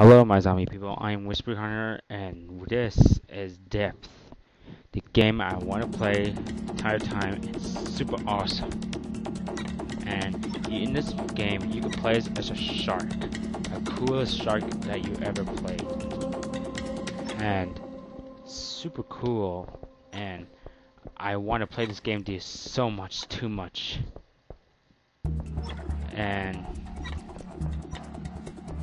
Hello, my zombie people. I'm Whisper Hunter, and this is Depth, the game I want to play the entire time. It's super awesome. And in this game, you can play as, as a shark, the coolest shark that you ever played. And super cool. And I want to play this game to so much, too much. And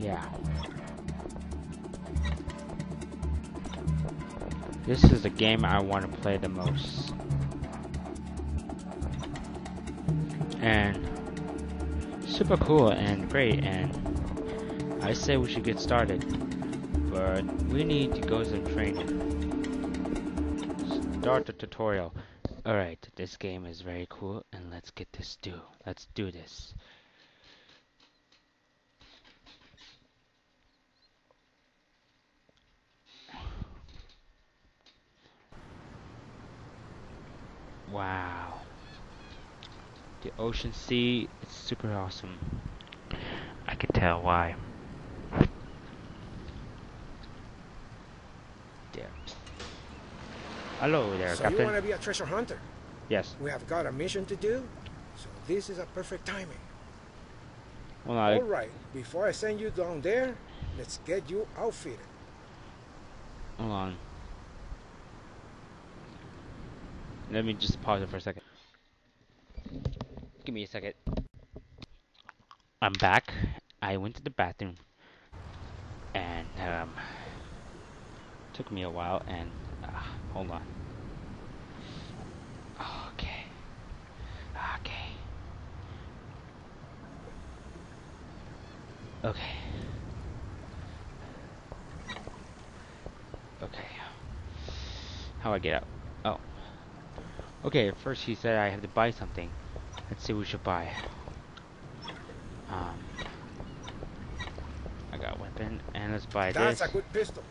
yeah. This is the game I want to play the most. And super cool and great and I say we should get started. But we need to go some training. Start the tutorial. Alright, this game is very cool and let's get this do. Let's do this. Wow. The ocean sea, it's super awesome. I can tell why. There. Hello there, so Captain. you want to be a treasure hunter? Yes. We have got a mission to do, so this is a perfect timing. Hold on. All right, before I send you down there, let's get you outfitted. Hold on. Let me just pause it for a second. Give me a second. I'm back. I went to the bathroom. And, um... Took me a while and... Uh, hold on. Okay. Okay. Okay. Okay. How I get out? Okay, first he said I have to buy something. Let's see what we should buy. Um, I got a weapon, and let's buy That's this. a good pistol.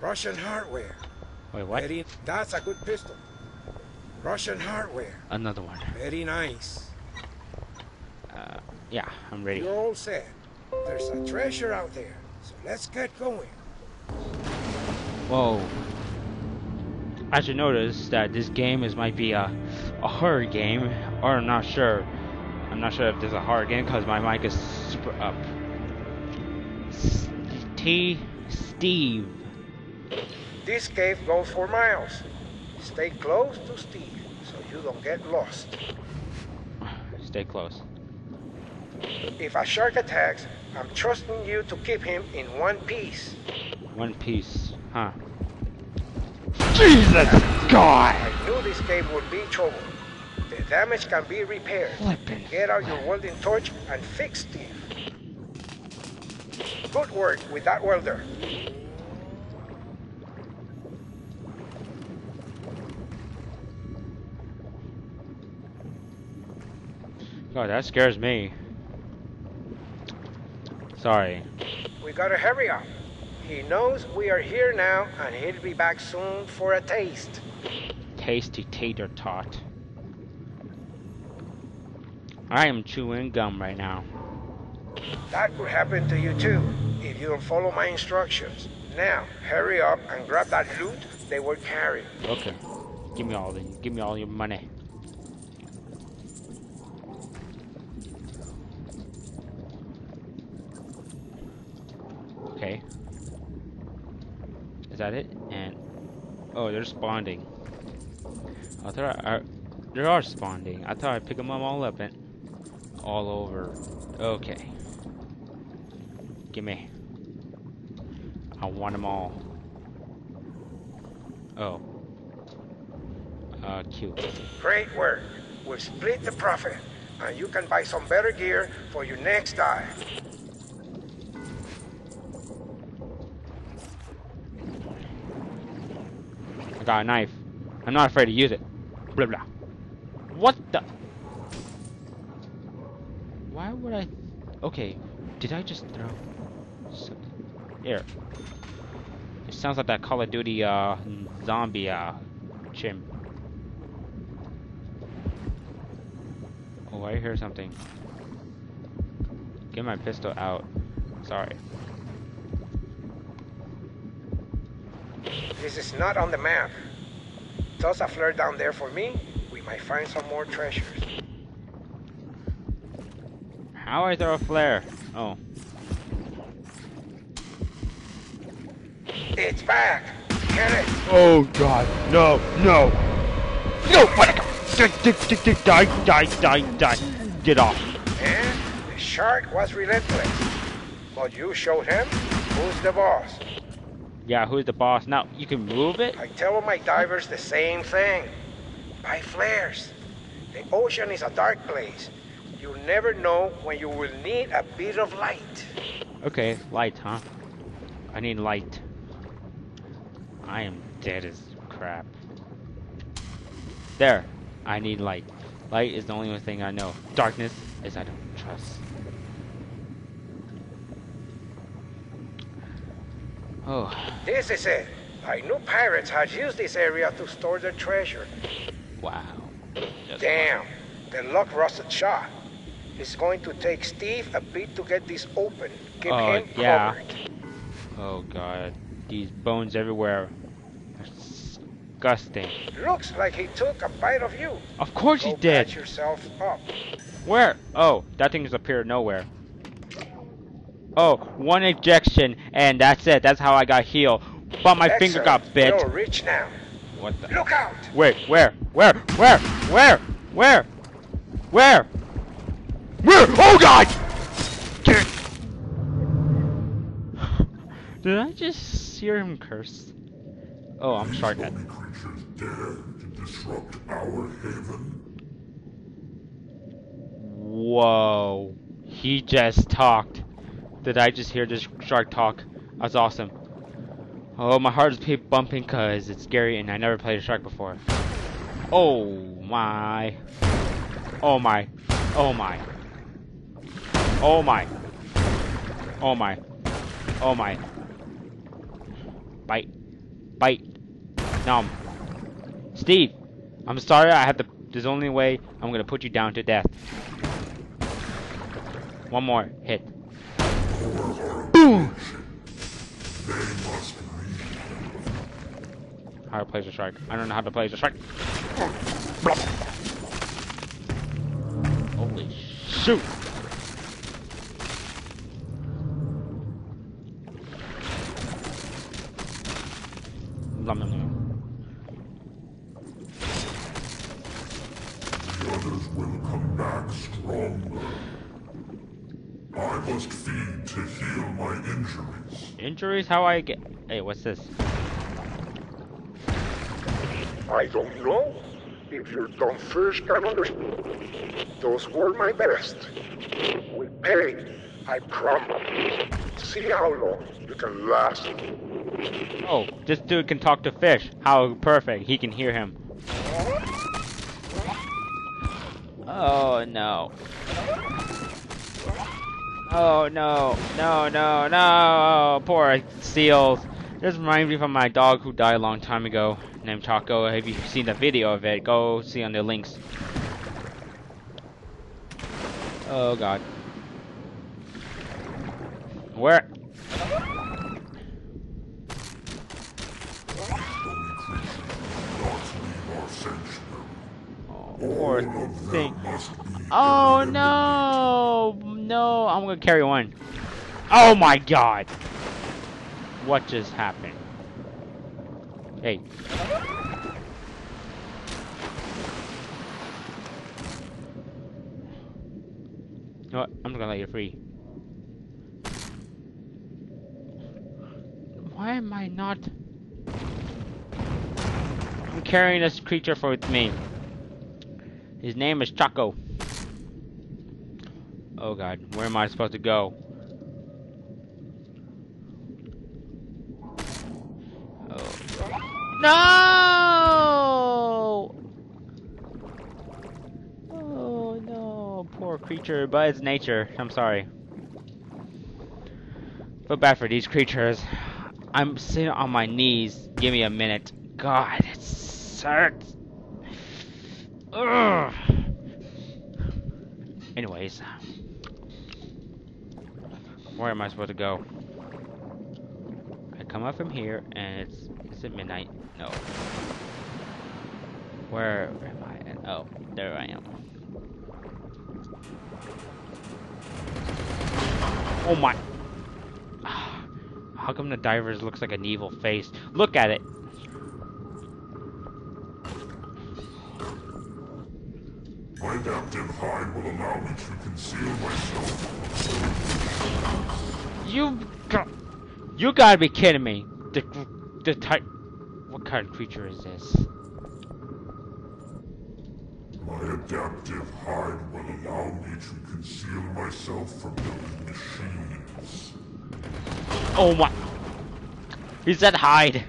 Russian hardware. Wait, what? Very, that's a good pistol. Russian hardware. Another one. Very nice. Uh, yeah, I'm ready. You're all set. There's a treasure out there, so let's get going. Whoa. I should notice that this game is might be a, a horror game, or I'm not sure. I'm not sure if this is a horror game because my mic is super up. S T Steve. This cave goes for miles. Stay close to Steve so you don't get lost. Stay close. If a shark attacks, I'm trusting you to keep him in one piece. One piece, huh? Jesus God! I knew this game would be trouble. The damage can be repaired. Flippin'. Get out your welding torch and fix Steve. Good work with that welder. God, that scares me. Sorry. We gotta hurry up. He knows we are here now and he'll be back soon for a taste. Tasty tater tot. I am chewing gum right now. That could happen to you too if you don't follow my instructions. Now, hurry up and grab that loot they were carrying. Okay. Give me all the give me all your money. Okay. That it? And oh, they're spawning. I thought I, I they are spawning. I thought I'd pick them all up and all over. Okay. Give me. I want them all. Oh. Uh, cute. Great work. We'll split the profit and you can buy some better gear for your next dive. I got a knife. I'm not afraid to use it. Blah blah. What the? Why would I? Okay, did I just throw? Something? Here. It sounds like that Call of Duty uh zombie uh chim. Oh, I hear something. Get my pistol out. Sorry. This is not on the map. Toss a flare down there for me. We might find some more treasures. How I throw a flare? Oh. It's back. Get it. Oh god. No, no. No, what? Die, die, die, die. Get off. And the shark was relentless. But you showed him who's the boss. Yeah, who's the boss? Now, you can move it? I tell my divers the same thing. Buy flares. The ocean is a dark place. You never know when you will need a bit of light. Okay, light, huh? I need light. I am dead as crap. There. I need light. Light is the only thing I know. Darkness is I don't trust. Oh. This is it. I knew pirates had used this area to store their treasure. Wow. Just Damn, the lock rusted shot. It's going to take Steve a bit to get this open. Keep Oh, him yeah. covered. Oh god. These bones everywhere. Disgusting. Looks like he took a bite of you. Of course he did. patch yourself up. Where? Oh, that thing just appeared nowhere. Oh, one ejection, and that's it. That's how I got healed. But my finger got bit. You're rich now. What the? Look out! Wait, where? Where? Where? Where? Where? Where? Where? Oh God! Did I just hear him curse? Oh, I'm sorry, Dad. Only creatures dare to disrupt our haven. Whoa. He just talked. Did I just hear this shark talk? That's awesome. Oh, my heart is bumping because it's scary and I never played a shark before. Oh my. Oh my. Oh my. Oh my. Oh my. Oh my. Bite. Bite. Nom. Steve, I'm sorry I have to. There's only way I'm gonna put you down to death. One more hit. Boom! They must leave. How to play as a shark. I don't know how to play as a shark. Holy shoot! Nom, nom, nom. The others will come back stronger. I must feed to heal my injuries. Injuries? How I get? Hey, what's this? I don't know if you don't fish can understand. Those were my best. We paid, I promise. See how long you can last. Oh, this dude can talk to fish. How perfect. He can hear him. Oh no. Oh no. No, no, no. Poor seals. This reminds me of my dog who died a long time ago, named Chaco. If you've seen the video of it, go see on the links. Oh god. Where? Oh, poor thing. Oh no! No, I'm gonna carry one. Oh my god! What just happened? Hey. You know what? I'm gonna let you free. Why am I not? I'm carrying this creature for me. His name is Chaco. Oh god, where am I supposed to go? Oh. No! Oh no, poor creature, but it's nature. I'm sorry. Feel bad for these creatures. I'm sitting on my knees. Give me a minute. God, it hurts. Ugh. Anyways, where am I supposed to go? I come up from here, and it's is it midnight? No. Where am I? Oh, there I am. Oh my! How come the divers looks like an evil face? Look at it. My adaptive hide will allow me to conceal myself. You got, you gotta be kidding me. The the type. What kind of creature is this? My adaptive hide will allow me to conceal myself from the machines. Oh my! He said hide.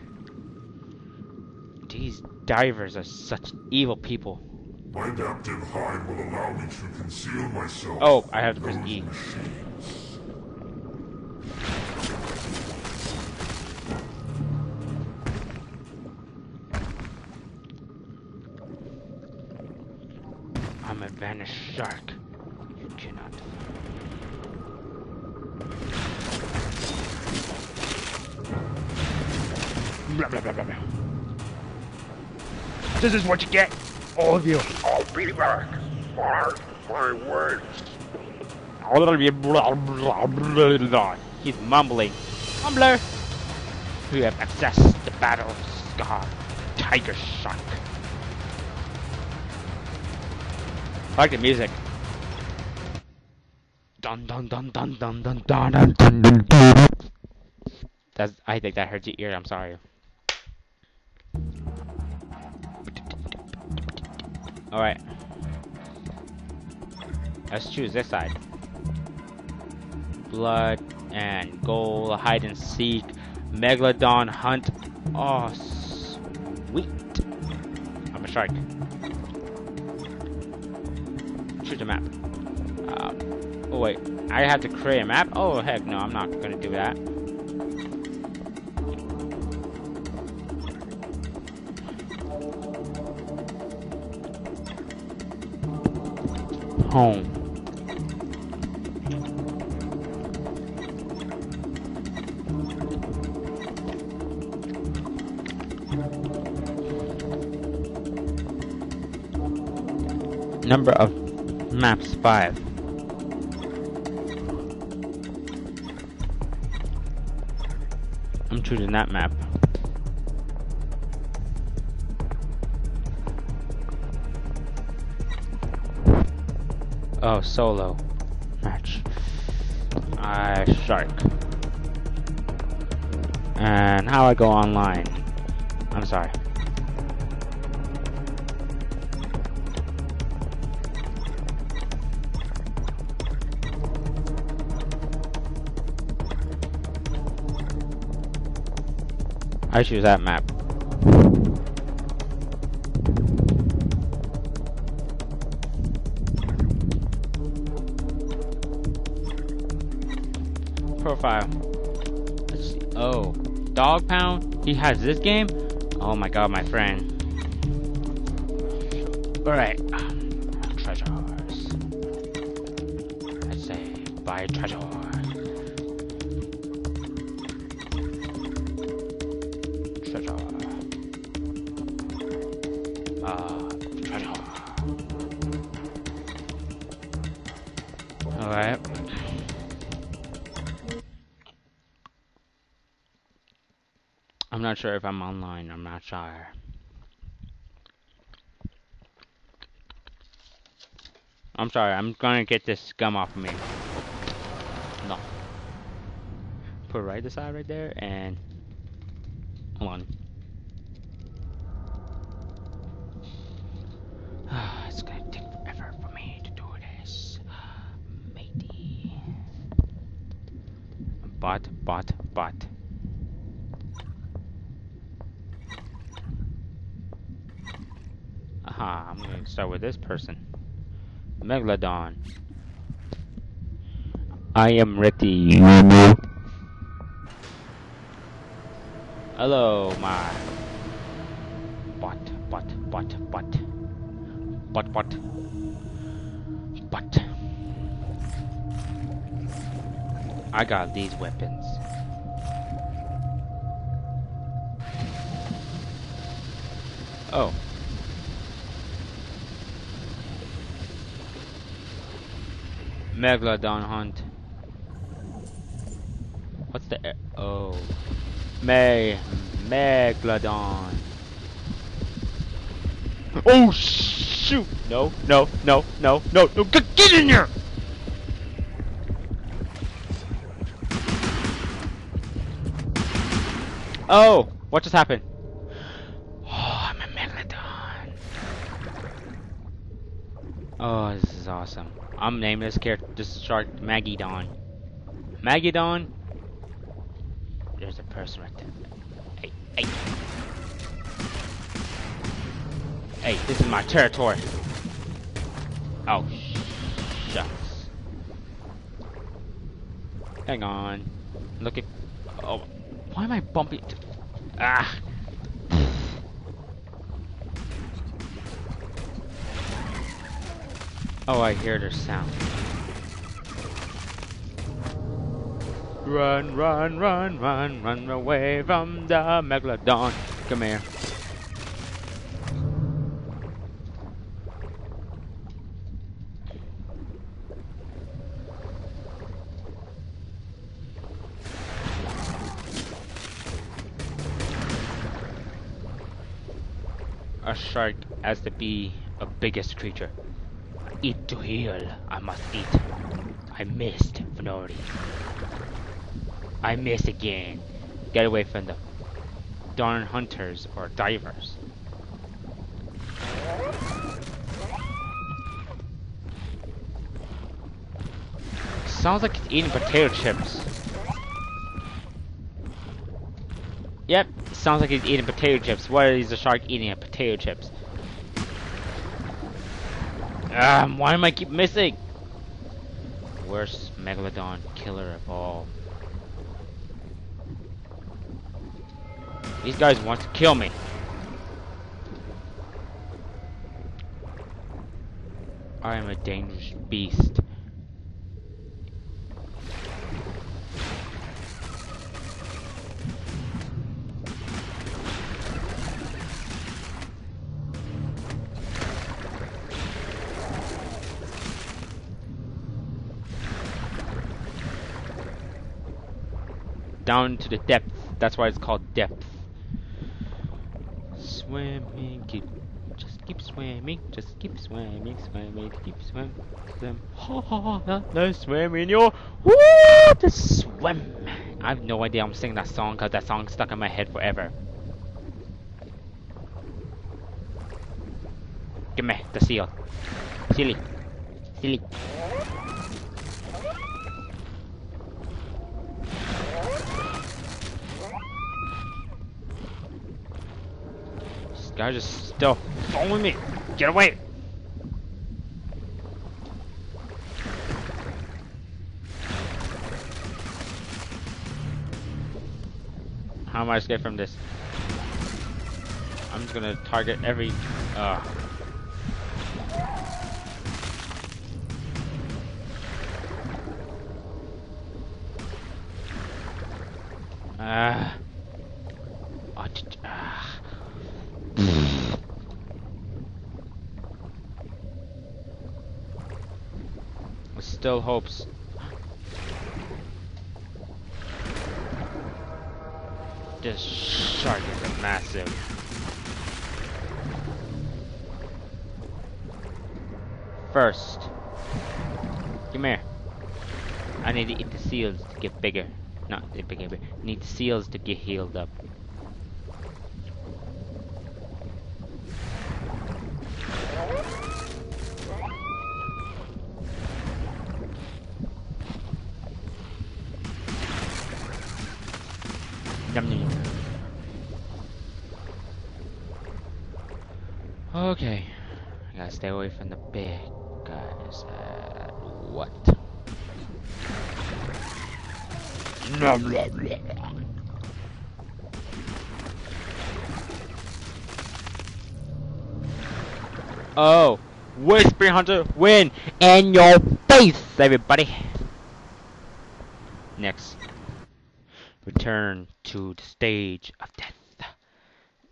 These divers are such evil people. My adaptive hide will allow me to conceal myself. Oh, I have to from press E. machines. I'm a vanished shark. You cannot. Blah, blah, blah, blah, blah. This is what you get, all of you. I'll be back. Mark my words. He's mumbling. Mumbler. We have access to Battle Scar Tiger Shark. I like the music. Dun dun dun dun dun dun dun dun dun dun dun. That's I think that hurts your ear, I'm sorry. Alright. Let's choose this side. Blood and gold, hide and seek, megalodon hunt. Oh, sweet. I'm a shark. Choose a map. Uh, oh wait, I have to create a map? Oh heck no, I'm not gonna do that. Home. Number of maps 5. I'm choosing that map. Oh, solo match. I shark. And how I go online. I'm sorry. I choose that map. Profile. Oh, Dog Pound. He has this game. Oh my god, my friend. All right. Treasures. Let's say buy treasure. I'm not sure if I'm online, I'm not sure. I'm sorry, I'm gonna get this scum off of me. No. Put right aside right there and Hold on. start with this person. Megalodon. I am ready. Hello, my But, but, but, but. But, but. bot. I got these weapons. Oh. Megalodon hunt. What's the oh? May Megalodon. Oh shoot! No, no, no, no, no, no! Get, get in here! Oh, what just happened? Oh, I'm a Megalodon. Oh, is awesome. I'm naming this character, this shark, Maggie Dawn. Maggie Dawn. There's a person right there. Hey, hey. Hey, this is my territory. Oh, shucks. Hang on. Look at. Oh, why am I bumping? Ah. Oh, I hear their sound. Run, run, run, run, run away from the megalodon. Come here. A shark has to be a biggest creature. Eat to heal. I must eat. I missed, Fnori. I miss again. Get away from the darn hunters or divers. Sounds like it's eating potato chips. Yep, sounds like he's eating potato chips. Why is the shark eating potato chips? Um, why am I keep missing? Worst megalodon killer of all. These guys want to kill me. I am a dangerous beast. Down to the depth. That's why it's called depth. Swimming, keep, just keep swimming, just keep swimming, swimming, keep swimming, swim. Ha ha ha, no, swimming, yo, woo, the swim. I have no idea I'm singing that song because that song stuck in my head forever. Give me the seal. Silly. Silly. Guy just still following me. Get away. How am I escape from this? I'm just gonna target every. Uh. Ah t- t- ah. Still hopes. This shark is massive. First, come here. I need to eat the seals to get bigger. Not bigger, but need the seals to get healed up. Okay. I gotta stay away from the big guys. Uh, what? Nom, nom, nom. Oh, Whispering Hunter win in your face, everybody. Next, return to the stage of death.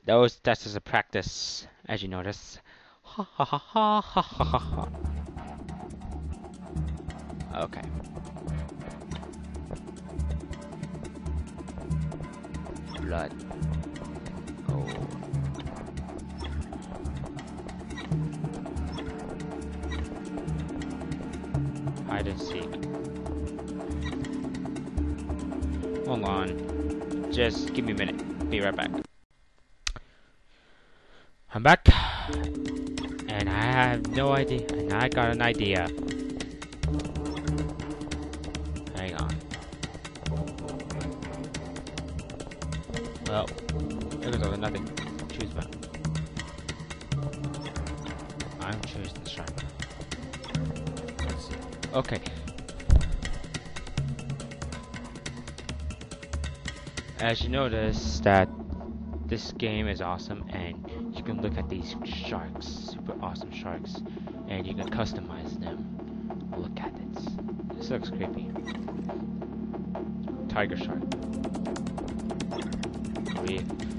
That was that's just a practice, as you notice. Ha ha ha ha ha ha ha. Okay. Blood. Oh. And seek. Hold on. Just give me a minute. Be right back. I'm back. And I have no idea. And I got an idea. Hang on. Well, there's other nothing choose about. I'm choosing the striker. Let's see. Okay. As you notice that this game is awesome and you can look at these sharks, super awesome sharks, and you can customize them. Look at it. This looks creepy. Tiger shark. Weird.